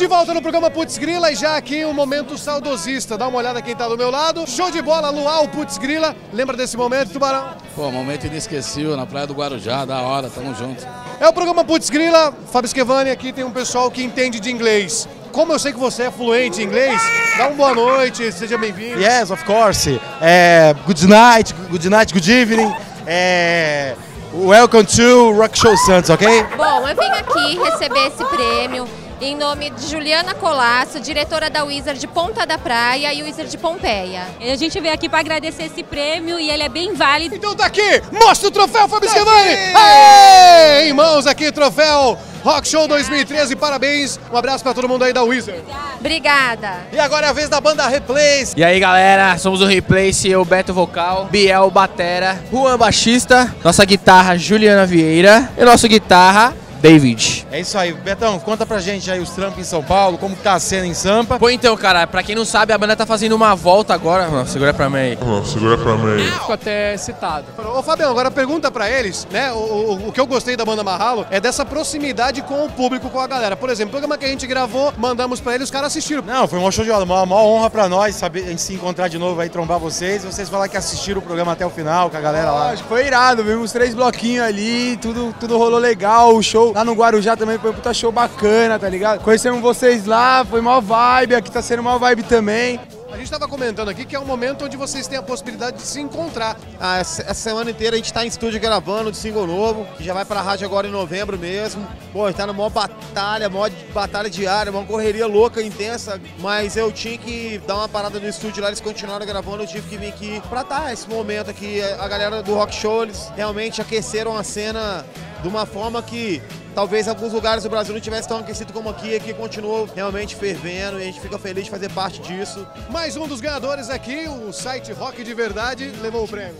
De volta no programa Putz Grila e já aqui um momento saudosista. Dá uma olhada quem tá do meu lado. Show de bola, Luau Putz Grila. Lembra desse momento, Tubarão? Pô, momento inesquecível na Praia do Guarujá, da hora, tamo junto. É o programa Putz Grila. Fábio Schevani, aqui tem um pessoal que entende de inglês. Como eu sei que você é fluente em inglês, dá uma boa noite, seja bem-vindo. Yes, of course. É, good night, good night, good evening. É, welcome to Rock Show Santos, ok? Bom, eu vim aqui receber esse prêmio em nome de Juliana Colasso, diretora da Wizard de Ponta da Praia e Wizard de Pompeia. A gente veio aqui para agradecer esse prêmio e ele é bem válido. Então tá aqui, mostra o troféu, Fábio Schevani! Aê! Em mãos aqui, troféu Rock Show 2013, parabéns. Um abraço pra todo mundo aí da Wizard. Obrigada. E agora é a vez da banda Replace. E aí galera, somos o Replace, eu Beto Vocal, Biel Batera, Juan Baixista, nossa guitarra Juliana Vieira e nosso guitarra David. É isso aí. Betão, conta pra gente aí os trampos em São Paulo, como tá a cena em Sampa. Pô, então, cara, pra quem não sabe, a banda tá fazendo uma volta agora. Segura pra mim aí. segura pra mim. Fico até excitado. Ô Fabião, agora pergunta pra eles, né? O, o, o que eu gostei da banda Marralo é dessa proximidade com o público, com a galera. Por exemplo, o programa que a gente gravou, mandamos pra eles, os caras assistiram. Não, foi um show de bola. Uma, uma honra pra nós saber a gente se encontrar de novo aí, trombar vocês. Vocês falar que assistiram o programa até o final, com a galera lá. Acho que foi irado, vimos três bloquinhos ali, tudo, tudo rolou legal. O show lá no Guarujá também foi um puta show bacana, tá ligado? Conhecemos vocês lá, foi mó vibe, aqui tá sendo mó vibe também. A gente estava comentando aqui que é um momento onde vocês têm a possibilidade de se encontrar. Ah, essa, semana inteira a gente está em estúdio gravando de single novo, que já vai para a rádio agora em novembro mesmo. Pô, a gente tá numa batalha, mó batalha diária, uma correria louca, intensa, mas eu tinha que dar uma parada no estúdio lá, eles continuaram gravando, eu tive que vir aqui pra estar esse momento aqui. A galera do Rock Show, eles realmente aqueceram a cena de uma forma que talvez alguns lugares do Brasil não tivesse tão aquecido como aqui, aqui continuou realmente fervendo e a gente fica feliz de fazer parte disso. Mais um dos ganhadores aqui, o site Rock de Verdade, levou o prêmio.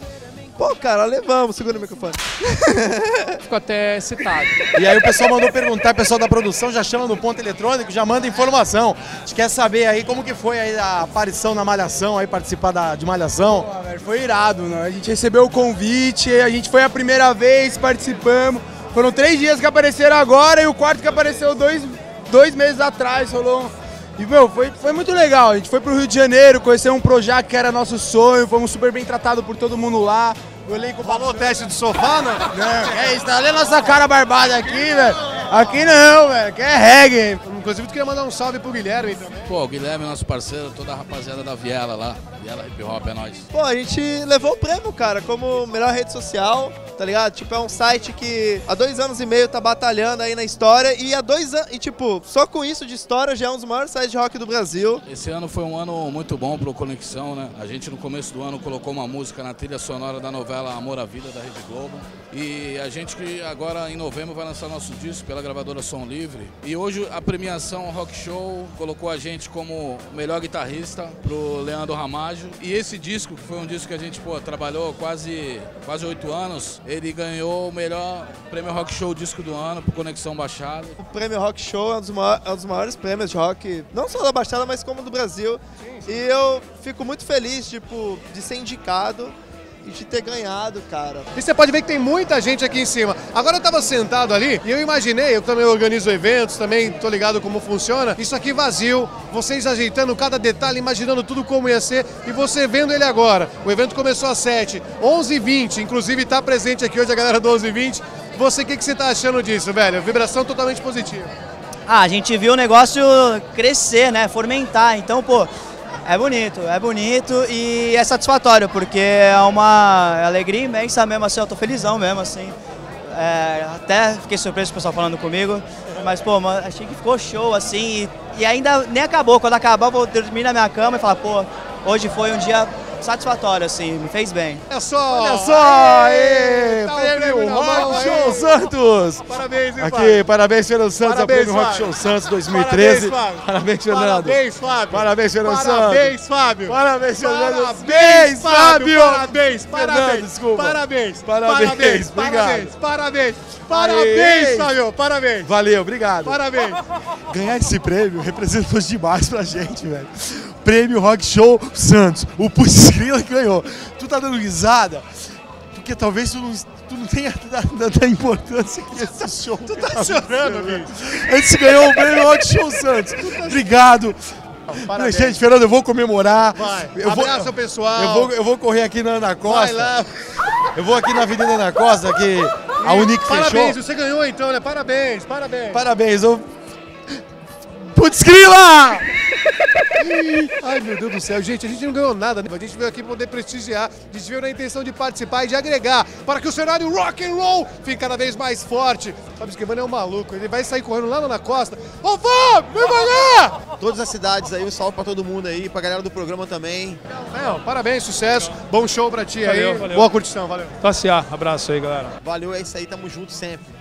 Pô, cara, levamos, segura o microfone. Fico até excitado. E aí o pessoal mandou perguntar, o pessoal da produção já chama no ponto eletrônico, já manda informação. A gente quer saber aí como que foi aí a aparição na Malhação, aí participar da, de Malhação. Pô, velho, foi irado, né? A gente recebeu o convite, a gente foi a primeira vez, participamos. Foram três dias que apareceram agora e o quarto que apareceu dois, dois meses atrás, rolou. E, meu, foi, foi muito legal. A gente foi pro Rio de Janeiro, conhecer um Projac que era nosso sonho, fomos super bem tratados por todo mundo lá. O elenco falou teste de sofá, não? Não, é isso, tá olhando nossa cara barbada aqui, velho. Aqui não, velho, que é reggae. Inclusive, tu queria mandar um salve pro Guilherme também. Pô, o Guilherme é nosso parceiro, toda a rapaziada da Viela lá. Viela Hip Hop é nóis. Pô, a gente levou o prêmio, cara, como melhor rede social, tá ligado? Tipo, é um site que há dois anos e meio tá batalhando aí na história e há dois anos, e tipo, só com isso de história já é um dos maiores sites de rock do Brasil. Esse ano foi um ano muito bom pro Conexão, né? A gente no começo do ano colocou uma música na trilha sonora da novela Amor à Vida da Rede Globo. E a gente que agora em novembro vai lançar nosso disco pela gravadora Som Livre. E hoje a premiação Rock Show colocou a gente como melhor guitarrista pro Leandro Ramalho. E esse disco, que foi um disco que a gente pô, trabalhou quase quase oito anos, ele ganhou o melhor prêmio Rock Show disco do ano pro Conexão Baixada. O prêmio Rock Show é um dos maiores, é um dos maiores prêmios de rock, não só da Baixada, mas como do Brasil. Sim, sim. E eu fico muito feliz, tipo, de ser indicado e de ter ganhado, cara. E você pode ver que tem muita gente aqui em cima. Agora eu tava sentado ali e eu imaginei, eu também organizo eventos, também tô ligado como funciona. Isso aqui vazio, vocês ajeitando cada detalhe, imaginando tudo como ia ser e você vendo ele agora. O evento começou às 7, 11h20, inclusive tá presente aqui hoje a galera do 11h20. Você, o que, que você tá achando disso, velho? Vibração totalmente positiva. Ah, a gente viu o negócio crescer, né? Fomentar. Então, pô, é bonito, é bonito e é satisfatório, porque é uma alegria imensa mesmo, assim, eu tô felizão mesmo, assim. É, até fiquei surpreso com o pessoal falando comigo, mas pô, achei que ficou show, assim, e, e ainda nem acabou. Quando acabar, eu vou dormir na minha cama e falar, pô, hoje foi um dia satisfatório, assim, me fez bem. Olha só! Olha só! Aê, tá prêmio Rock Show Santos! Parabéns, hein, Aqui, Fábio? parabéns, Fernando Santos, Parabéns, a prêmio Rock Fábio. Show Santos 2013. Parabéns, Fábio. Parabéns, Fernando. Parabéns, Fábio. Parabéns, Fernando Santos. Parabéns, Fábio. Parabéns, Fernando. Parabéns, Fábio. Parabéns, Fernando, parabéns. desculpa. Parabéns. Parabéns, Parabéns, obrigado. parabéns, parabéns. Fábio. Parabéns. Valeu, obrigado. Parabéns. Ganhar esse prêmio representa demais pra gente, velho. Prêmio Rock Show Santos. O que ganhou. Tu tá dando risada? Porque talvez tu não, tu não tenha dado a importância que esse show. Tu tá chorando, velho. A gente ganhou o prêmio Hot Show Santos. Obrigado. Parabéns. Gente, Fernando, eu vou comemorar. Vai, eu vou, abraça o pessoal. Eu vou, eu vou correr aqui na Ana Costa. Vai lá. Eu vou aqui na Avenida Ana Costa, que a Unique Parabéns, fechou. você ganhou então, né? Parabéns, parabéns. Parabéns, eu... Putz, grila! Ai, meu Deus do céu. Gente, a gente não ganhou nada, né? A gente veio aqui poder prestigiar, a gente veio na intenção de participar e de agregar para que o cenário rock and roll fique cada vez mais forte. Sabe, Esquivano é um maluco, ele vai sair correndo lá na costa. Ô, Fábio, pra cá! Todas as cidades aí, um salve pra todo mundo aí, pra galera do programa também. Não, parabéns, sucesso, bom show pra ti Valeu, aí. valeu. Boa curtição, valeu. Passear. Abraço aí, galera. Valeu, é isso aí, tamo junto sempre.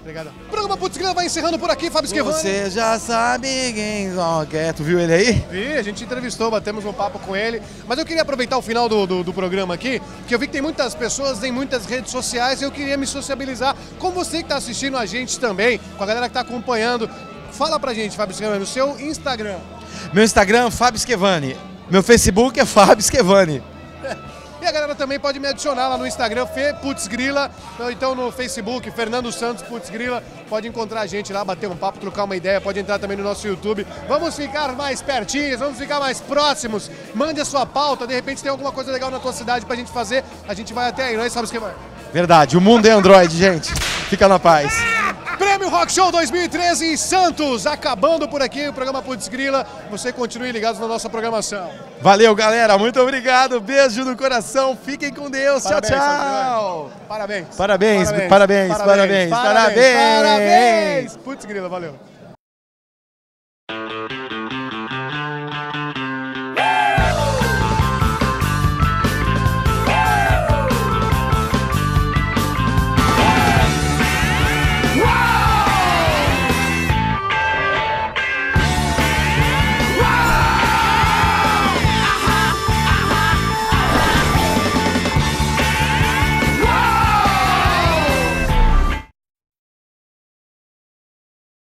Obrigado. O programa Putz Grila vai encerrando por aqui, Fábio Esquivano. Você já sabe quem quer. Tu viu ele aí? Vi, a gente entrevistou, batemos um papo com ele. Mas eu queria aproveitar o final do, do, do programa aqui, porque eu vi que tem muitas pessoas em muitas redes sociais e eu queria me sociabilizar com você que está assistindo a gente também, com a galera que está acompanhando. Fala pra gente, Fábio Esquivano, no seu Instagram. Meu Instagram, Fábio Schevani. Meu Facebook é Fábio Schevani. E a galera também pode me adicionar lá no Instagram, Fê Putz Grila, ou então no Facebook, Fernando Santos Putz Grila. Pode encontrar a gente lá, bater um papo, trocar uma ideia, pode entrar também no nosso YouTube. Vamos ficar mais pertinhos, vamos ficar mais próximos. Mande a sua pauta, de repente tem alguma coisa legal na tua cidade pra gente fazer, a gente vai até aí, nós sabemos que vai. Verdade, o mundo é Android, gente. Fica na paz. Prêmio Rock Show 2013 em Santos, acabando por aqui o programa Putz Grila. Você continue ligado na nossa programação. Valeu, galera. Muito obrigado. Beijo no coração. Fiquem com Deus. Parabéns, tchau, tchau. Parabéns. Parabéns, parabéns, parabéns, parabéns. Parabéns. Putz Grila, valeu.